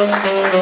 You.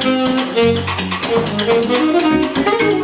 Thank you.